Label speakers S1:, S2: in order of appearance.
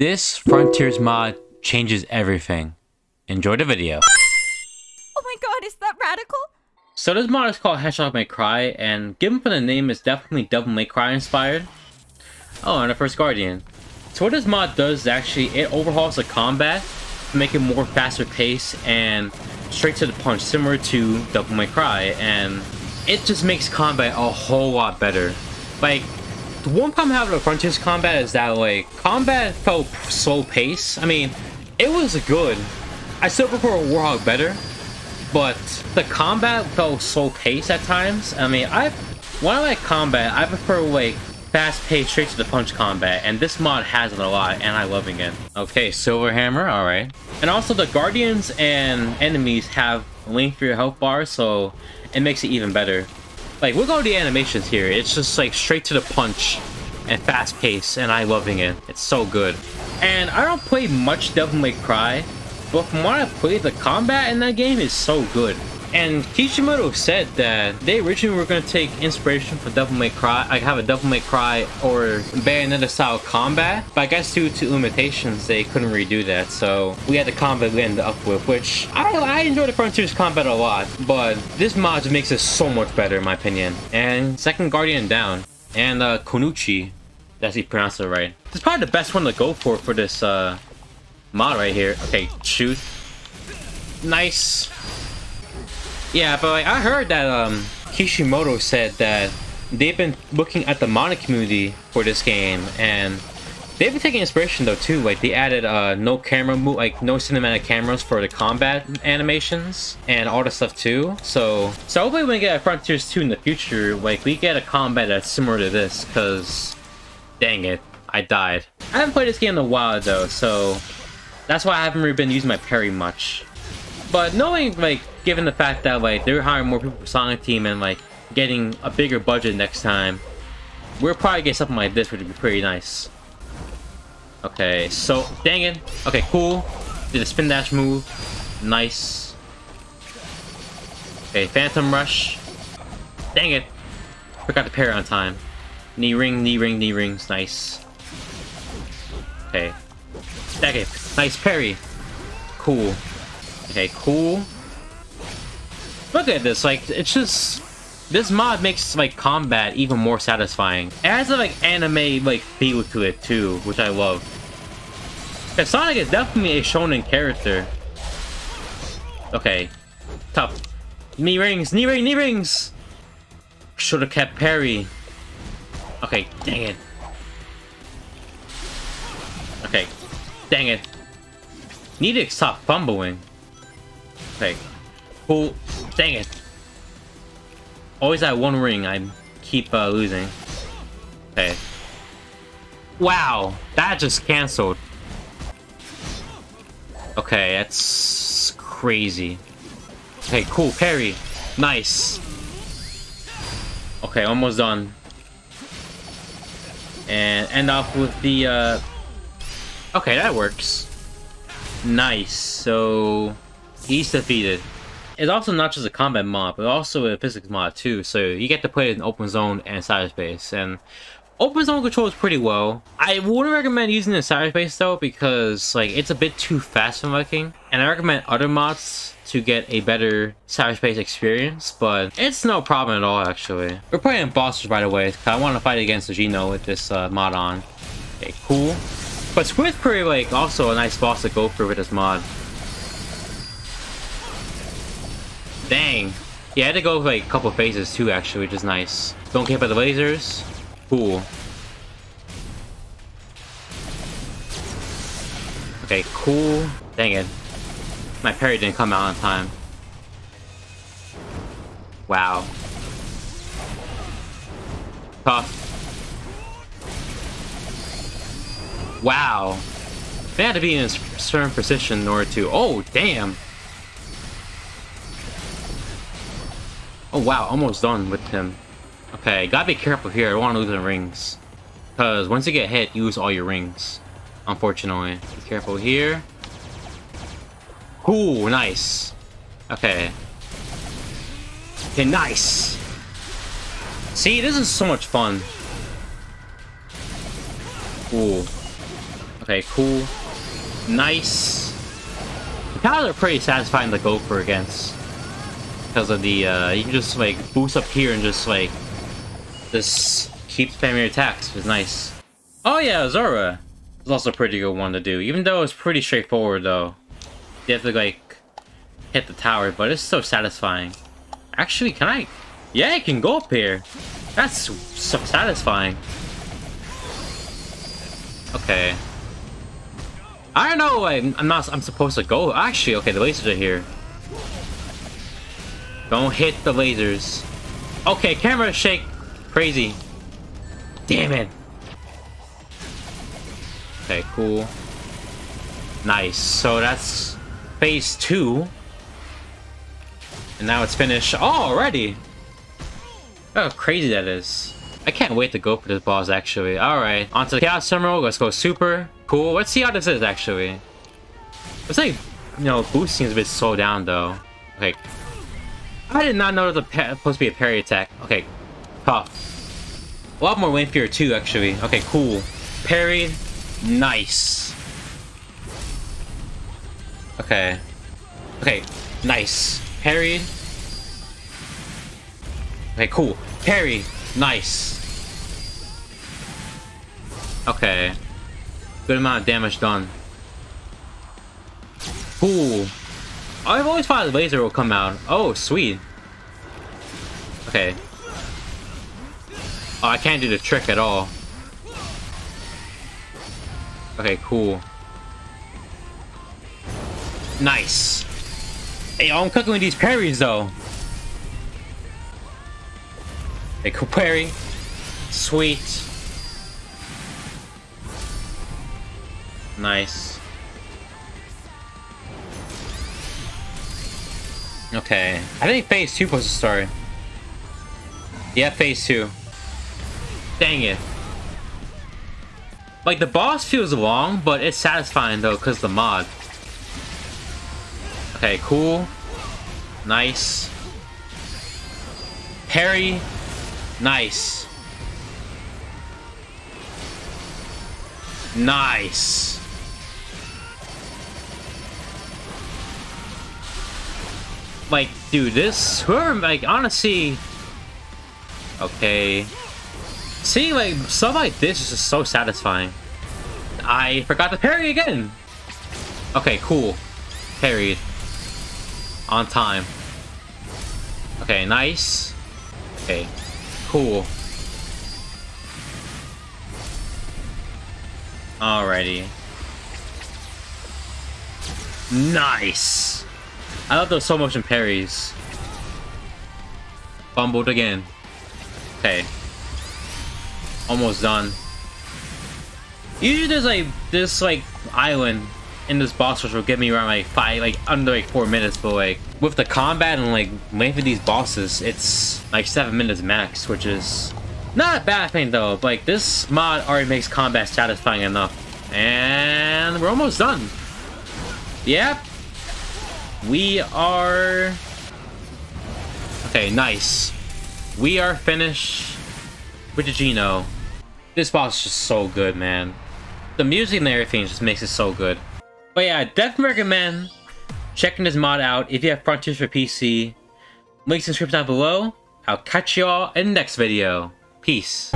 S1: This Frontiers mod changes everything. Enjoy the video.
S2: Oh my god, is that radical?
S1: So this mod is called Hedgehog May Cry, and given from the name, it's definitely Devil May Cry inspired. Oh, and the First Guardian. So what this mod does is actually, it overhauls the combat to make it more faster paced and straight to the punch, similar to Devil May Cry, and it just makes combat a whole lot better. Like, the one problem I have with Frontiers combat is that, like, combat felt slow paced. I mean, it was good. I still prefer Werehog better, but the combat felt slow paced at times. I mean, I when I like combat, I prefer like fast paced, straight to the punch combat, and this mod has it a lot, and I'm loving it. Okay, Silver Hammer, alright. And also the Guardians and enemies have link for your health bar, so it makes it even better. Like, look at all the animations here. It's just like straight to the punch and fast pace, and I'm loving it. It's so good. And I don't play much Devil May Cry, but from what I played, the combat in that game is so good. And Kishimoto said that they originally were going to take inspiration from Devil May Cry, I have a Devil May Cry or Bayonetta style combat, but I guess due to limitations they couldn't redo that, so we had the combat we ended up with, which I, I enjoy the Frontiers combat a lot, but this mod makes it so much better in my opinion. And second Guardian down, and uh, Konuchi, that's he pronounced it right. It's probably the best one to go for for this uh, mod right here. Okay, shoot. Nice. Yeah, but like I heard that um Kishimoto said that they've been looking at the modding community for this game and they've been taking inspiration though too. Like they added uh no camera move like no cinematic cameras for the combat animations and all the stuff too. So so hopefully when we get Frontiers 2 in the future, like we get a combat that's similar to this, cause dang it, I died. I haven't played this game in a while though, so that's why I haven't really been using my parry much. But knowing, like, given the fact that, like, they're hiring more people for Sonic Team and, like, getting a bigger budget next time, we'll probably get something like this, which would be pretty nice. Okay, so, dang it. Okay, cool. Did a spin dash move. Nice. Okay, Phantom Rush. Dang it. Forgot to parry on time. Knee ring, knee ring, knee rings. Nice. Okay. It. Nice parry. Cool. Okay, cool. Look at this, like, it's just... This mod makes, like, combat even more satisfying. It has, a, like, anime, like, feel to it, too, which I love. Cause Sonic is definitely a shonen character. Okay. Tough. Knee rings, knee ring, knee rings! Should've kept parry. Okay, dang it. Okay, dang it. Need to stop fumbling. Okay. Cool. Dang it. Always that one ring I keep uh, losing. Okay. Wow. That just canceled. Okay, that's crazy. Okay, cool. Parry. Nice. Okay, almost done. And end off with the, uh... Okay, that works. Nice. So... He's defeated. It's also not just a combat mod, but also a physics mod too, so you get to play it in open zone and cyberspace, and open zone controls pretty well. I wouldn't recommend using it in cyberspace though, because like it's a bit too fast for liking, and I recommend other mods to get a better cyberspace experience, but it's no problem at all actually. We're playing bosses by the way, I want to fight against the Gino with this uh, mod on. Okay, cool. But Squid's pretty like also a nice boss to go through with this mod. Dang. Yeah, I had to go like a couple phases too, actually, which is nice. Don't care about the lasers. Cool. Okay, cool. Dang it. My parry didn't come out on time. Wow. Tough. Wow. They had to be in a certain position in order to... Oh, damn! Oh wow, almost done with him. Okay, gotta be careful here. I don't want to lose the rings. Because once you get hit, you lose all your rings. Unfortunately. Be careful here. Ooh, nice. Okay. Okay, nice. See, this is so much fun. Ooh. Okay, cool. Nice. The powers are pretty satisfying to go for against. Because of the, uh, you can just, like, boost up here and just, like, just keep spamming your attacks. It's nice. Oh yeah, Zora. It's also a pretty good one to do. Even though it's pretty straightforward, though. You have to, like, hit the tower, but it's so satisfying. Actually, can I... Yeah, I can go up here. That's so satisfying. Okay. I don't know. I'm, I'm not. I'm supposed to go. Actually, okay. The lasers are here. Don't hit the lasers. Okay, camera shake. Crazy. Damn it. Okay, cool. Nice. So that's phase two. And now it's finished already. Oh, crazy that is. I can't wait to go for this boss, actually. Alright, onto the Chaos Terminal. Let's go super. Cool. Let's see how this is, actually. It's like, you know, boosting is a bit slow down, though. Okay. I did not know it was supposed to be a parry attack. Okay. Tough. A lot more Wind Fear, too, actually. Okay, cool. Parry. Nice. Okay. Okay. Nice. Parried. Okay, cool. Parry. Nice. Okay. Good amount of damage done. Cool. I've always thought the laser will come out. Oh, sweet. Okay. Oh, I can't do the trick at all. Okay, cool. Nice. Hey, oh, I'm cooking with these parries, though. Hey, cool parry. Sweet. Nice. Okay. I think phase 2 was to start. Yeah, phase 2. Dang it. Like, the boss feels long, but it's satisfying, though, because the mod. Okay, cool. Nice. Parry. Nice. Nice. Like, dude, this, whoever, like, honestly, okay. Seeing, like, stuff like this is just so satisfying. I forgot to parry again. Okay, cool. Parried. On time. Okay, nice. Okay, cool. Alrighty. Nice! I love those slow motion parries. Fumbled again. Okay. Almost done. Usually there's like this like island in this boss which will get me around like five like under like four minutes but like with the combat and like length of these bosses it's like seven minutes max which is not a bad thing though like this mod already makes combat satisfying enough and we're almost done yep we are... Okay, nice. We are finished with the Geno. This boss is just so good, man. The music and everything just makes it so good. But yeah, I definitely recommend checking this mod out if you have Frontiers for PC. Links in the description down below. I'll catch y'all in the next video. Peace.